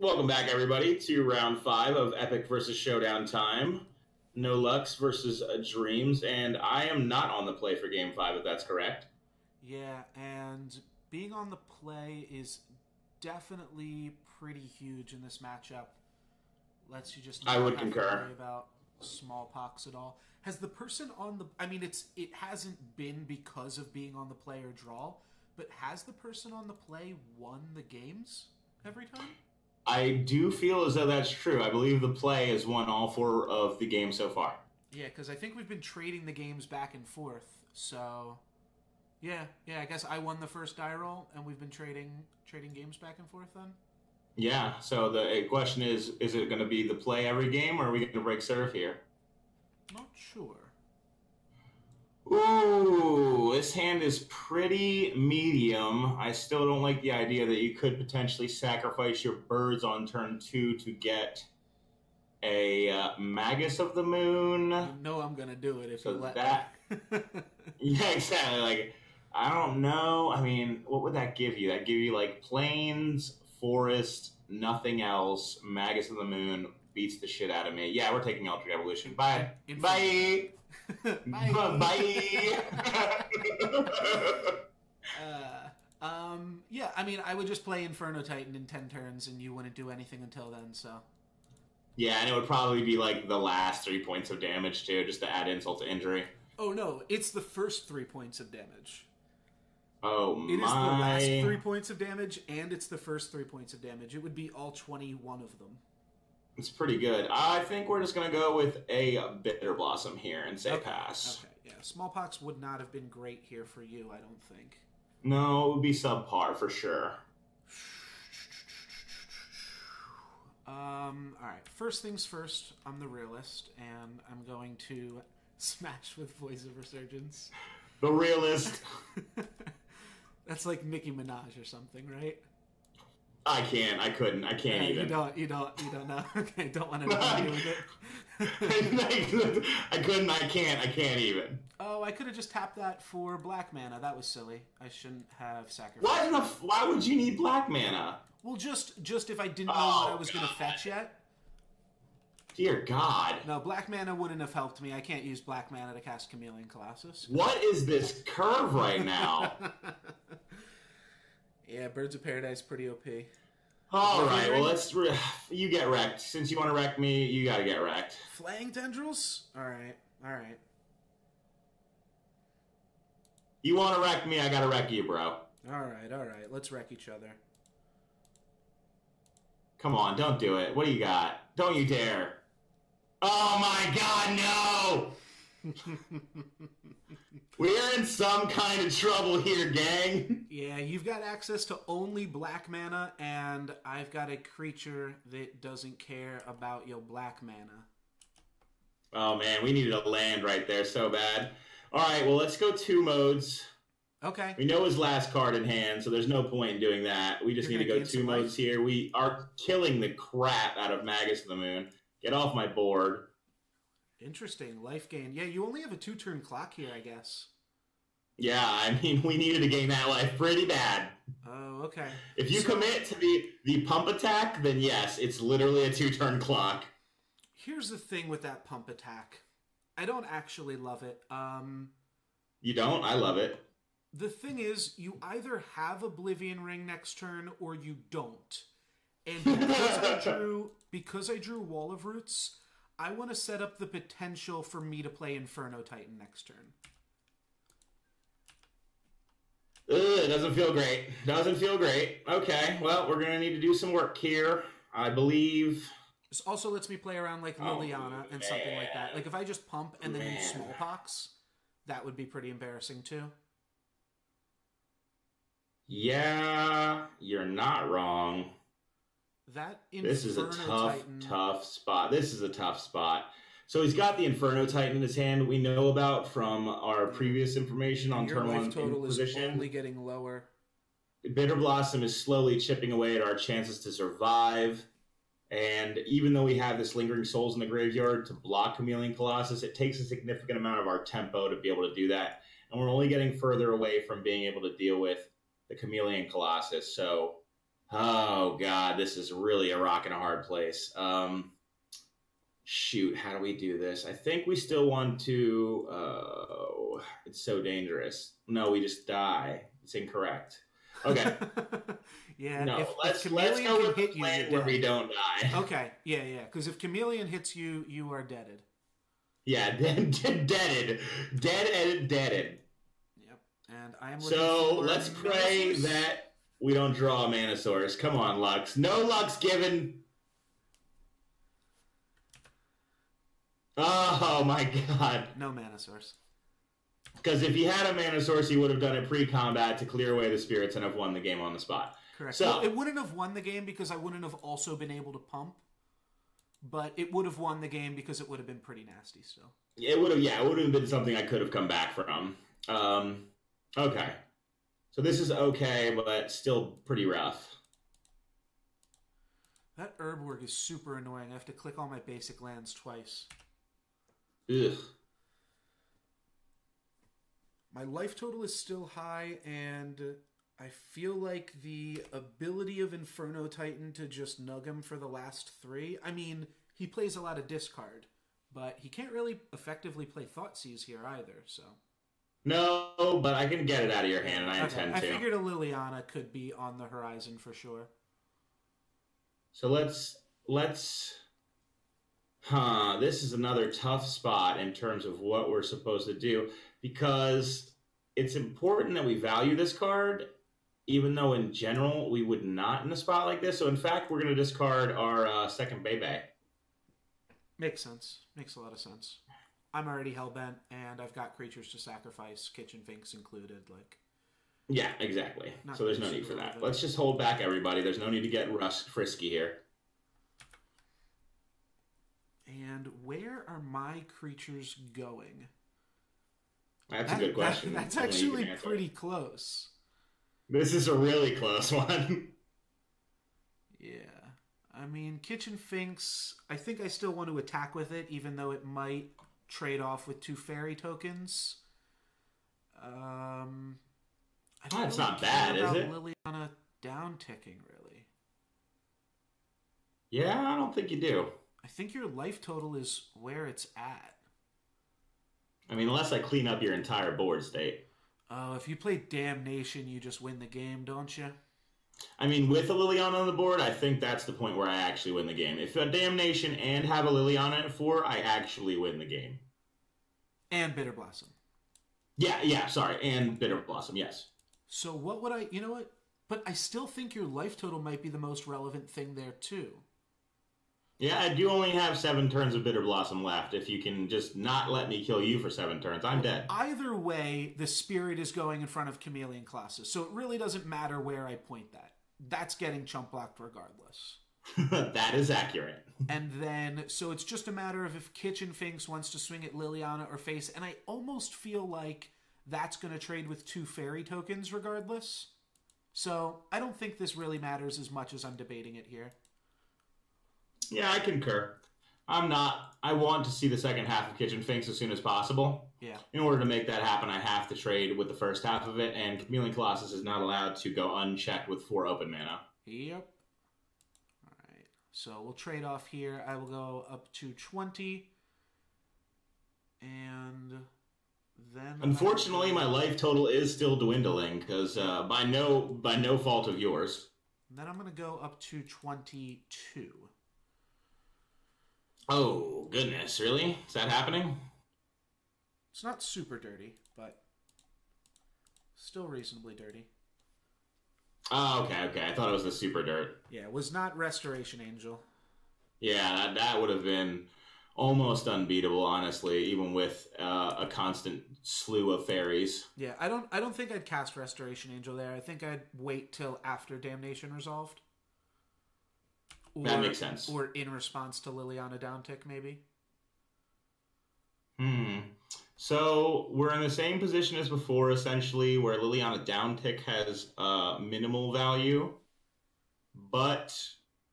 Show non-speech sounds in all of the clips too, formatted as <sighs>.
Welcome back, everybody, to round five of Epic versus Showdown time. No Lucks versus uh, Dreams, and I am not on the play for Game Five, if that's correct. Yeah, and being on the play is definitely pretty huge in this matchup. Lets you just I would concur. worry about smallpox at all. Has the person on the I mean it's it hasn't been because of being on the play or draw, but has the person on the play won the games every time? I do feel as though that's true. I believe the play has won all four of the games so far. Yeah, because I think we've been trading the games back and forth. So, yeah, yeah. I guess I won the first die roll, and we've been trading trading games back and forth. Then, Yeah, so the uh, question is is it going to be the play every game, or are we going to break serve here? not sure. Ooh, this hand is pretty medium. I still don't like the idea that you could potentially sacrifice your birds on turn two to get a uh, Magus of the Moon. You know I'm gonna do it if So you let that- me. <laughs> Yeah, <laughs> exactly. Like, I don't know. I mean, what would that give you? That give you like plains, forest, nothing else. Magus of the Moon beats the shit out of me. Yeah, we're taking Eldritch Evolution. Bye. Bye. Bye. Bye. <laughs> Uh, um, yeah, I mean, I would just play Inferno Titan in ten turns, and you wouldn't do anything until then. So, yeah, and it would probably be like the last three points of damage too, just to add insult to injury. oh no, it's the first three points of damage. Oh It is my! the last three points of damage, and it's the first three points of damage. It would be all twenty-one of them. It's pretty good. I think we're just gonna go with a bitter blossom here and say Okay, pass. Okay, yeah, smallpox would not have been great here for you, I don't think. No, it would be subpar for sure. Um, all right. First things first. I'm the realist, and I'm going to <laughs> smash with Voice of Resurgence. The realist. <laughs> That's like Nicki Minaj or something, right? I can't. I couldn't. I can't Yeah, you don't. You don't. You don't know. <laughs> Okay, don't want to <laughs> know how I'm it. I couldn't. I can't. I can't even. oh, I could have just tapped that for black mana. That was silly. I shouldn't have sacrificed. Why Why would you need black mana? Well, just just if I didn't know Oh, what I was going to oh, fetch yet. Dear God. No, black mana wouldn't have helped me. I can't use black mana to cast Chameleon Colossus. What is this curve right now? <laughs> yeah, Birds of Paradise pretty OP. All right. Well, let's. Re- you get wrecked. Since you want to wreck me, you gotta get wrecked. Flying tendrils? Alright, alright. You want to wreck me? I gotta wreck you, bro. Alright, alright. Let's wreck each other. Come on, don't do it. What do you got? Don't you dare. Oh my god, no! <laughs> We're in some kind of trouble here, gang. Yeah, you've got access to only black mana, and I've got a creature that doesn't care about your black mana. Oh man, we needed a land right there so bad. Alright, well, let's go two modes. Okay. We know his last card in hand, so there's no point in doing that. We just You're need to go two some life? modes here. We are killing the crap out of Magus of the Moon. Get off my board. Interesting. Life gain. Yeah, you only have a two turn clock here, I guess. Yeah, I mean, we needed to gain that life pretty bad. Oh, okay. If you So- commit to the the pump attack, then yes, it's literally a two turn clock. Here's the thing with that pump attack. I don't actually love it. Um, You don't? I love it. the thing is, you either have Oblivion Ring next turn or you don't. And because I <laughs> drew because I drew Wall of Roots, I want to set up the potential for me to play Inferno Titan next turn. Ugh, it doesn't feel great. Doesn't feel great. Okay, well, we're gonna need to do some work here. I believe. This also lets me play around like Oh, Liliana and something like that. Like if I just pump and then use smallpox, that would be pretty embarrassing too. Yeah, you're not wrong. That Inferno This is a tough, Titan. tough spot. This is a tough spot. So he's got the Inferno Titan in his hand. We know about from our previous information on Your turn one total is only getting lower. Bitter Blossom is slowly chipping away at our chances to survive. And even though we have this lingering souls in the graveyard to block Chameleon Colossus, it takes a significant amount of our tempo to be able to do that. And we're only getting further away from being able to deal with the Chameleon Colossus. So, oh god, this is really a rock and a hard place. Um, shoot, how do we do this? I think we still want to. Oh, it's so dangerous. No, we just die. It's incorrect. Okay. <laughs> yeah. no, if, let's if let's go with hit you, where we don't die. <laughs> Okay. Yeah, yeah. Because if Chameleon hits you, you are deaded. Yeah, <laughs> dead, deaded, dead and deaded. Yep. And I am. So let's pray that we don't draw a Manosaurus. Come on, Lux. No Lucks given. Oh my god. no Manosaurus. Because if he had a Manosaurus, he would have done it pre-combat to clear away the spirits and have won the game on the spot. Correct. So- Well, it wouldn't have won the game because I wouldn't have also been able to pump. But it would have won the game because it would have been pretty nasty still. It would have, yeah, it would have been something I could have come back from. Um, okay. So this is okay, but still pretty rough. That Urborg is super annoying. I have to click all my basic lands twice. Ugh. My life total is still high, and I feel like the ability of Inferno Titan to just nug him for the last three. I mean, he plays a lot of discard, but he can't really effectively play Thoughtseize here either. So No, but I can get it out of your hand, and I Okay, intend I to. I figured a Liliana could be on the horizon for sure. So let's let's huh, this is another tough spot in terms of what we're supposed to do because it's important that we value this card even though in general we would not in a spot like this. So in fact, we're going to discard our uh, second Bebe. Makes sense. Makes a lot of sense. I'm already hellbent, and I've got creatures to sacrifice, kitchen finks included. Like, Yeah, exactly. Not so there's no need for that. Let's just hold back everybody. There's no need to get rush frisky here. and where are my creatures going? That's a That- good that- question. that's Only you can actually pretty close. This is a really close <laughs> one. Yeah. I mean, Kitchen Finks, I think I still want to attack with it, even though it might trade off with two fairy tokens. Um, I don't That's really not bad, is it? Liliana down ticking, really. yeah, I don't think you do. I think your life total is where it's at. I mean, unless I clean up your entire board state. Oh, if you play Damnation, you just win the game, don't you? I mean, with a Liliana on the board, I think that's the point where I actually win the game. If a Damnation and have a Liliana at four, I actually win the game. And Bitter Blossom. Yeah, yeah, sorry. And Bitter Blossom, yes. So what would I? You know what? But I still think your life total might be the most relevant thing there too. Yeah, I do only have seven turns of Bitter Blossom left. If you can just not let me kill you for seven turns, I'm dead. Either way, the spirit is going in front of Chameleon Colossus, so it really doesn't matter where I point that. That's getting chump blocked regardless. <laughs> that is accurate. <laughs> And then, so it's just a matter of if Kitchen Finks wants to swing at Liliana or face, and I almost feel like that's going to trade with two fairy tokens regardless. So I don't think this really matters as much as I'm debating it here. Yeah, I concur. I'm not. I want to see the second half of Kitchen Finks as soon as possible. Yeah. In order to make that happen, I have to trade with the first half of it, and Chameleon Colossus is not allowed to go unchecked with four open mana. Yep. All right. So we'll trade off here. I will go up to 20. And then Unfortunately, my life total is still dwindling because uh, by no by no fault of yours. Then I'm going to go up to 22. Oh goodness, really? Is that happening? It's not super dirty, but still reasonably dirty. Oh, okay, okay. I thought it was the super dirt. Yeah, it was not Restoration Angel. Yeah, that, that would have been almost unbeatable, honestly, even with uh, a constant slew of fairies. Yeah, I don't I don't think I'd cast Restoration Angel there. I think I'd wait till after Damnation resolved. Or, That makes sense. Or in response to Liliana downtick, maybe. Hmm. So we're in the same position as before, essentially, where Liliana downtick has uh, minimal value, but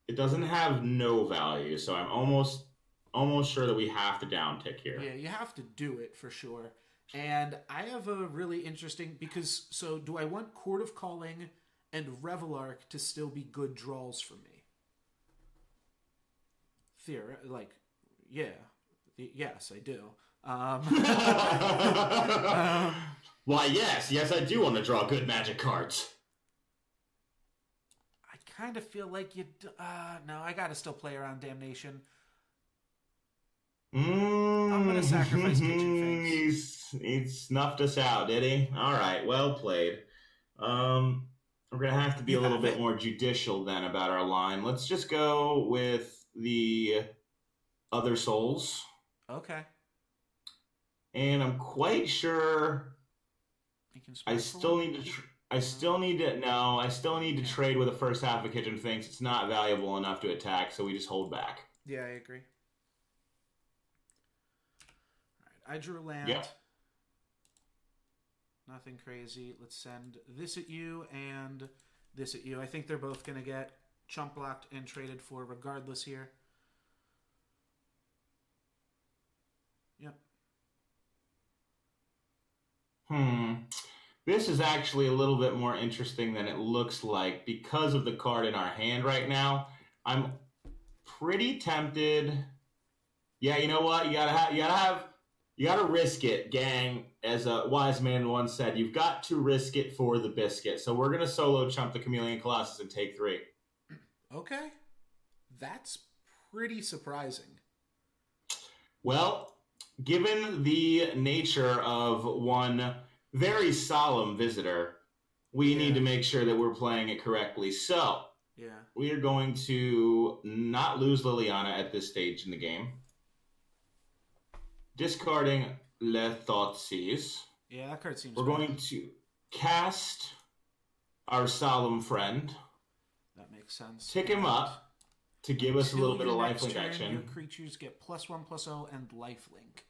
it doesn't have no value. So I'm almost almost sure that we have to downtick here. Yeah, you have to do it for sure. And I have a really interesting because so do I want Chord of Calling and Revelark to still be good draws for me. Theor- like, yeah, yes, I do. Um, um, <laughs> <laughs> Why, yes, yes, I do want to draw good magic cards. I kind of feel like you. D- uh, no, I gotta still play around Damnation. Mm. I'm gonna sacrifice Kitchen. He's, he snuffed us out, did he? All right, well played. Um, we're gonna have to be a little bit it. more judicial then about our line. Let's just go with the other souls, Okay, and I'm quite sure. I still need to. Tr- I still need to. No, I still need to trade with the first half of Kitchen Finks. It's not valuable enough to attack, so we just hold back. Yeah, I agree. All right, I drew land. Yeah. Nothing crazy. Let's send this at you and this at you. I think they're both going to get chump blocked and traded for regardless here. Yep. Hmm. This is actually a little bit more interesting than it looks like because of the card in our hand right now. I'm pretty tempted. Yeah, you know what? You gotta have. You gotta have. You gotta risk it, gang. As a wise man once said, you've got to risk it for the biscuit. So we're gonna solo chump the Chameleon Colossus and take three. Okay. That's pretty surprising. Well, given the nature of one very solemn visitor, we Yeah. need to make sure that we're playing it correctly. So, Yeah. we are going to not lose Liliana at this stage in the game. Discarding Le Thoughtseize. Yeah, that card seems We're good. going to cast our solemn friend, makes sense. tick him up to give us a little bit of lifelink turn, action. Your creatures get plus one, plus O, and lifelink.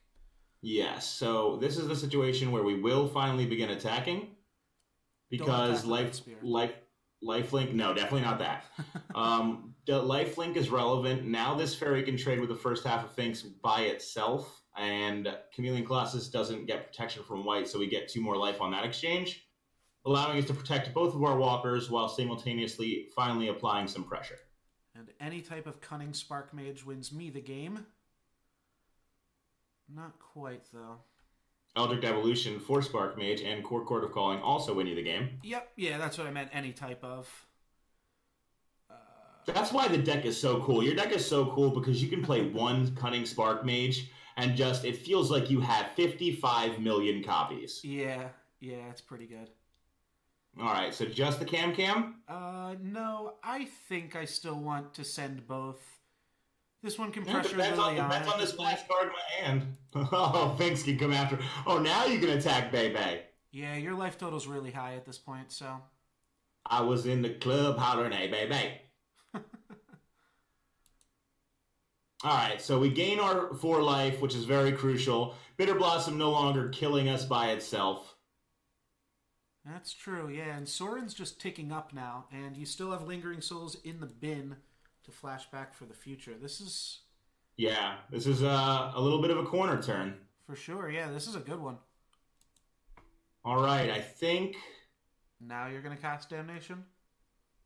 Yes. So this is the situation where we will finally begin attacking because life life lifelink. No, definitely not that. <laughs> um, the lifelink is relevant now. This fairy can trade with the first half of Finks by itself, and Chameleon Colossus doesn't get protection from white, so we get two more life on that exchange, allowing us to protect both of our walkers while simultaneously finally applying some pressure. And any type of cunning spark mage wins me the game. Not quite though. Eldritch Evolution, Force Spark Mage, and Core Chord of Calling also win you the game. Yep, yeah, that's what I meant. Any type of. Uh, That's why the deck is so cool. Your deck is so cool because you can play one Cunning Spark Mage and just it feels like you have 55 million copies. yeah, yeah, it's pretty good. All right, so just the Cam Cam? Uh, no, I think I still want to send both. This one can Yeah, pressure depends on, depends on this flash card in my hand. <laughs> Oh, Finks can come after. Oh, now you can attack Bebe. Yeah, your life total's really high at this point, so. I was in the club hollering, hey, Bebe. <laughs> All right, so we gain our four life, which is very crucial. Bitter Blossom no longer killing us by itself. That's true, yeah, and Sorin's just ticking up now, and you still have Lingering Souls in the bin to flash back for the future. This is, Yeah, this is uh, a little bit of a corner turn. for sure, yeah, this is a good one. All right, I think Now you're gonna cast Damnation?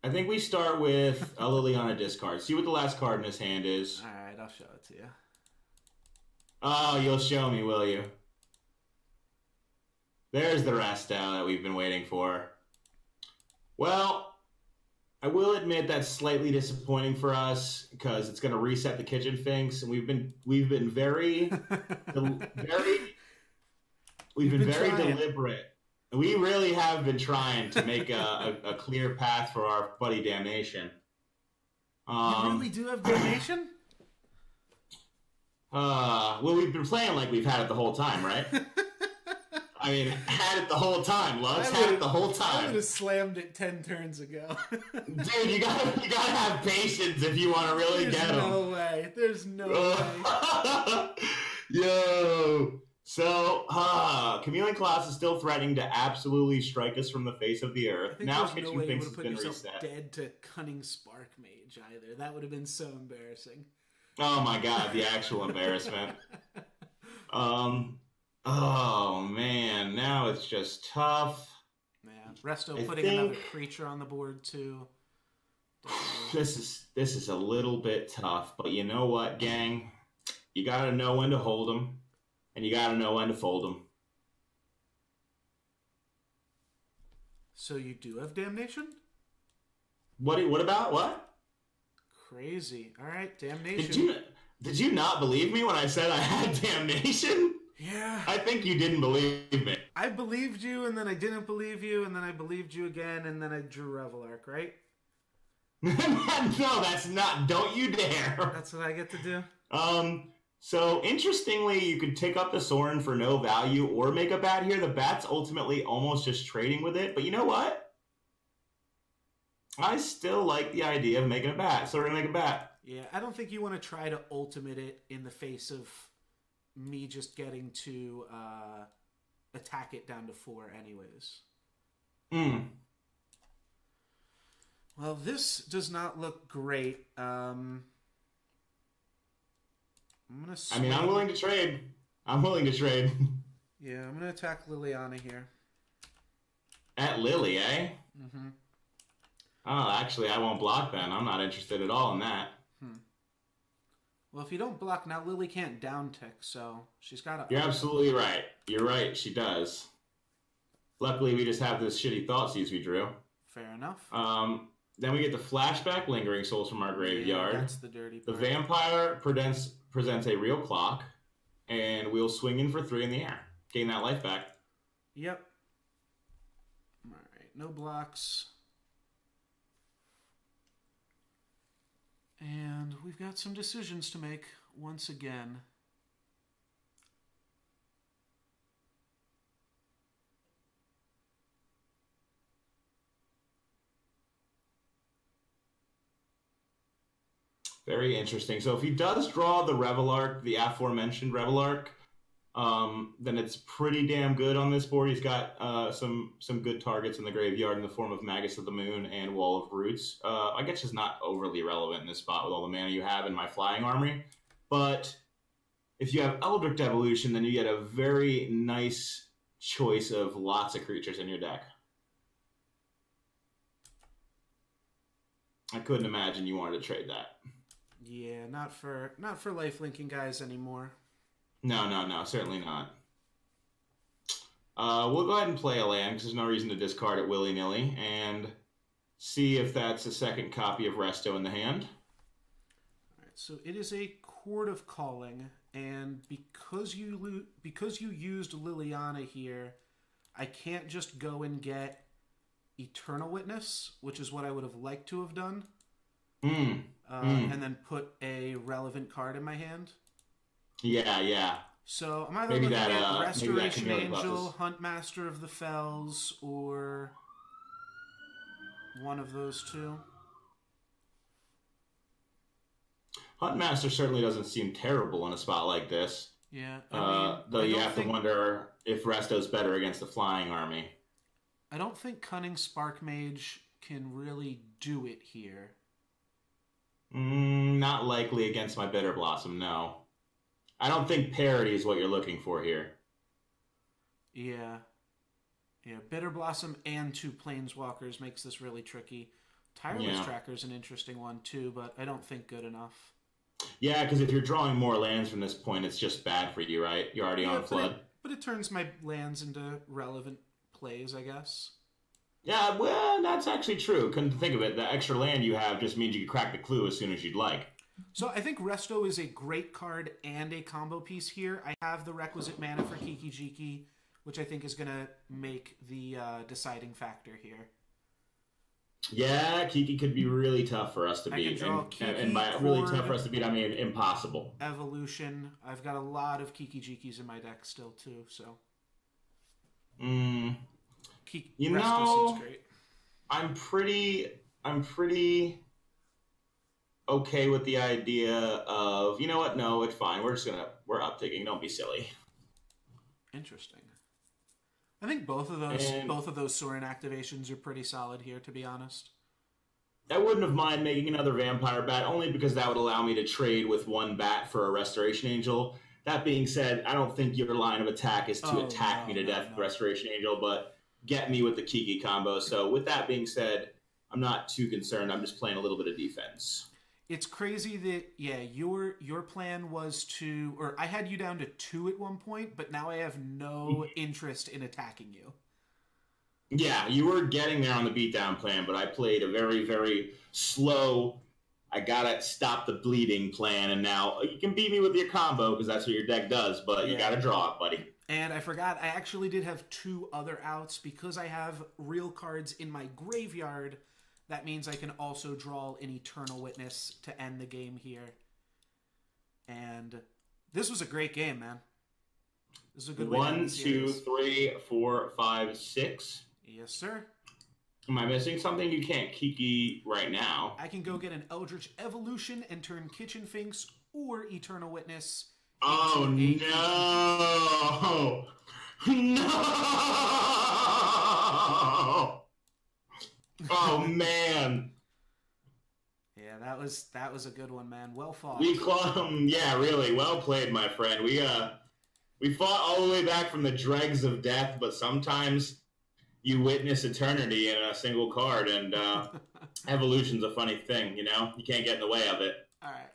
I think we start with <laughs> a Liliana discard. See what the last card in his hand is. Alright, I'll show it to you. Oh, you'll show me, will you? There's the rest Rastow that we've been waiting for. Well, I will admit that's slightly disappointing for us because it's going to reset the kitchen finks, and we've been we've been very <laughs> del- very we've been, been very trying. deliberate. We really have been trying to make a, a, a clear path for our buddy Damnation. you Um, really do have Damnation? Uh, well, we've been playing like we've had it the whole time, right? <laughs> I mean, had it the whole time, Loves. Had it the whole time. I would have slammed it ten turns ago. <laughs> Dude, you gotta, you gotta have patience if you want to really There's get them. There's no way. There's no <laughs> way. Yo. So, uh, Chameleon Colossus is still threatening to absolutely strike us from the face of the earth. Now no Kitchen way you Finks would has have put been reset. dead to Cunning Spark Mage either. That would have been so embarrassing. Oh my god, the actual embarrassment. <laughs> Um, oh man, now it's just tough. Yeah. Resto I putting think- another creature on the board too. <sighs> This is this is a little bit tough, but you know what, gang? You gotta know when to hold them, and you gotta know when to fold them. So you do have damnation? What? What about what? Crazy. All right, damnation. Did you did you not believe me when I said I had <laughs> damnation? Yeah. I think you didn't believe me. I believed you, and then I didn't believe you, and then I believed you again, and then I drew Revelark, right? <laughs> no, that's not. Don't you dare. That's what I get to do. Um. So interestingly, you could take up the Sorin for no value or make a bat here. The bat's ultimately almost just trading with it. But you know what? I still like the idea of making a bat, so we're gonna make a bat. Yeah, I don't think you want to try to ultimate it in the face of me just getting to uh, attack it down to four, anyways. Hmm. Well, this does not look great. Um, I'm gonna. I mean, I'm willing to trade. I'm willing to trade. <laughs> Yeah, I'm gonna attack Liliana here. At Lily, eh? Mm-hmm. Oh, actually, I won't block then. I'm not interested at all in that. Well, if you don't block now, Lily can't down tick, so she's got to. You're absolutely right. You're right. She does. Luckily, we just have this shitty Thoughtseize we drew. Fair enough. Um, then we get the flashback lingering souls from our graveyard. Yeah, that's the dirty the vampire presents presents a real clock, and we'll swing in for three in the air, gain that life back. Yep. All right, no blocks. And we've got some decisions to make once again. Very interesting. So if he does draw the Revelark, the aforementioned Revelark, um, then it's pretty damn good on this board. He's got uh, some some good targets in the graveyard in the form of Magus of the Moon and Wall of Roots. Uh, I guess it's not overly relevant in this spot with all the mana you have in my Flying Armory, but if you have Eldritch Evolution, then you get a very nice choice of lots of creatures in your deck. I couldn't imagine you wanted to trade that. Yeah, not for not for life linking guys anymore. No, no, no, certainly not. Uh, we'll go ahead and play a land because there's no reason to discard it willy nilly and see if that's a second copy of Resto in the hand. All right, so it is a Chord of Calling, and because you lo- because you used Liliana here, I can't just go and get Eternal Witness, which is what I would have liked to have done, Mm, uh, Mm. and then put a relevant card in my hand. Yeah, yeah. So I'm either Maybe looking that, at uh, Restoration Chameleon Angel, buff is- Huntmaster of the Fells, or one of those two. Huntmaster certainly doesn't seem terrible in a spot like this. Yeah, I Uh, though I you have think- to wonder if Resto's better against the flying army. I don't think Cunning Spark Mage can really do it here. Mm, not likely against my Bitter Blossom, no. I don't think parody is what you're looking for here. Yeah. Yeah, Bitter Blossom and two Planeswalkers makes this really tricky. Tireless Yeah. Tracker's an interesting one too, but I don't think good enough. Yeah, because if you're drawing more lands from this point, it's just bad for you, right? You're already Yeah, on but flood. it, but it turns my lands into relevant plays, I guess. Yeah, well, that's actually true. Couldn't think of it. The extra land you have just means you can crack the clue as soon as you'd like. So I think Resto is a great card and a combo piece here. I have the requisite mana for Kiki Jiki, which I think is going to make the uh, deciding factor here. Yeah, Kiki could be really tough for us to I beat. and, Kiki, and by really tough for us to beat, I mean impossible. Evolution. I've got a lot of Kiki Jikis in my deck still too, so Mm, Kiki You Resto know- seems great. I'm pretty I'm pretty okay with the idea of you know what? No, it's fine. We're just gonna we're uptaking. Don't be silly. Interesting. I think both of those And- both of those Sorin activations are pretty solid here, to be honest. I wouldn't have mind making another vampire bat only because that would allow me to trade with one bat for a restoration angel. That being said, I don't think your line of attack is to Oh, attack no, me to no, death no. with restoration angel, but get me with the Kiki combo. So with that being said, I'm not too concerned. I'm just playing a little bit of defense. It's crazy that yeah, your your plan was to or I had you down to 2 at one point, but now I have no mm-hmm. interest in attacking you. Yeah, you were getting there on the beatdown plan, but I played a very very slow I gotta stop the bleeding plan, and now uh, you can beat me with your combo because that's what your deck does. But you gotta draw it, buddy. And I forgot, I actually did have two other outs because I have real cards in my graveyard. That means I can also draw an Eternal Witness to end the game here. And this was a great game, man. This is a good One, two, three, four, five, six. Yes, sir. Am I missing something? You can't Kiki right now. I can go get an Eldritch Evolution and turn Kitchen Finks or Eternal Witness. Oh no! <laughs> No! Oh <laughs> man, Yeah, that was that was a good one, man. Well fought. we clawed him. Yeah, really well played, my friend. We uh, we fought all the way back from the dregs of death, but sometimes you witness eternity in a single card, and uh, <laughs> evolution's a funny thing. You know, you can't get in the way of it. All right.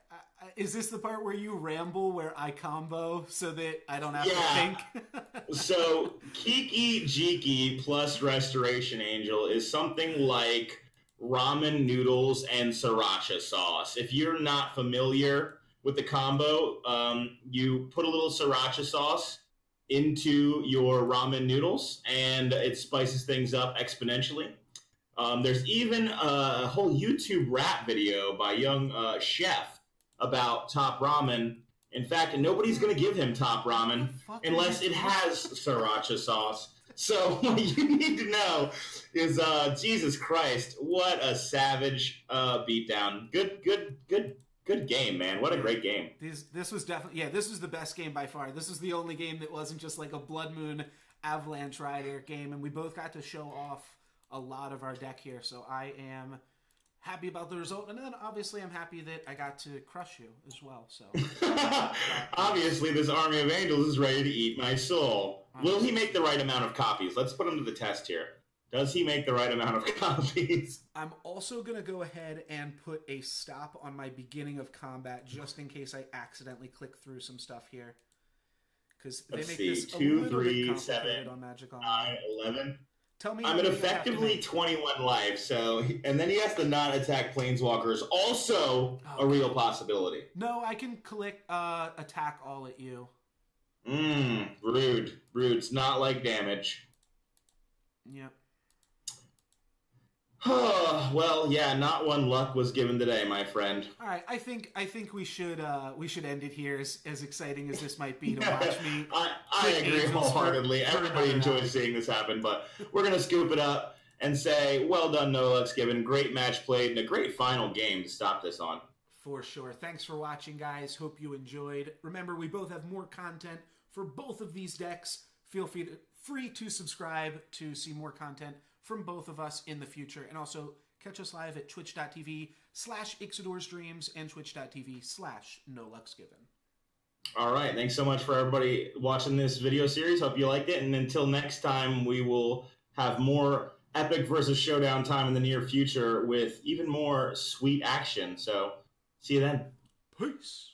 Is this the part where you ramble where I combo so that I don't have Yeah. to think? <laughs> So Kiki Jiki plus Restoration Angel is something like ramen noodles and sriracha sauce. If you're not familiar with the combo, um, you put a little sriracha sauce into your ramen noodles, and it spices things up exponentially. Um, there's even a whole YouTube rap video by young uh, chef about top ramen. In fact, nobody's going to give him top ramen unless it has sriracha sauce. So <laughs> what you need to know is, uh, Jesus Christ, what a savage uh, beatdown! Good, good, good, good game, man. What a great game. This this was definitely yeah. This was the best game by far. This was the only game that wasn't just like a Blood Moon Avalanche Rider game, and we both got to show off a lot of our deck here. So I am happy about the result, and then obviously I'm happy that I got to crush you as well. So <laughs> Obviously, this army of angels is ready to eat my soul. Uh-huh. Will he make the right amount of copies? Let's put him to the test here. Does he make the right amount of <laughs> copies? I'm also gonna go ahead and put a stop on my beginning of combat just in case I accidentally click through some stuff here. Because they Let's make see, this a two, little three, bit complicated seven, on Magic Online. 9, 11. Tell me, I'm how at many I have to effectively 21 life, so and then he has to not attack planeswalkers. Also, Oh, a real possibility. No, I can click uh, attack all at you. Mmm, rude, rude. It's not like damage. Yep. <sighs> well, yeah, not one luck was given today, my friend. All right. I think I think we should uh, we should end it here. As, as exciting as this might be to watch me. I, I agree wholeheartedly. for Everybody another enjoys hour. seeing this happen, but we're gonna scoop it up and say, well done, no lucks given. Great match played and a great final game to stop this on. For sure. Thanks for watching, guys. Hope you enjoyed. Remember, we both have more content for both of these decks. Feel free to, free to subscribe to see more content from both of us in the future. And also catch us live at twitch.tv slash Dreams and twitch.tv slash No Lucks Given. All right. Thanks so much for everybody watching this video series. Hope you liked it. And until next time, we will have more epic versus showdown time in the near future with even more sweet action. So see you then. Peace.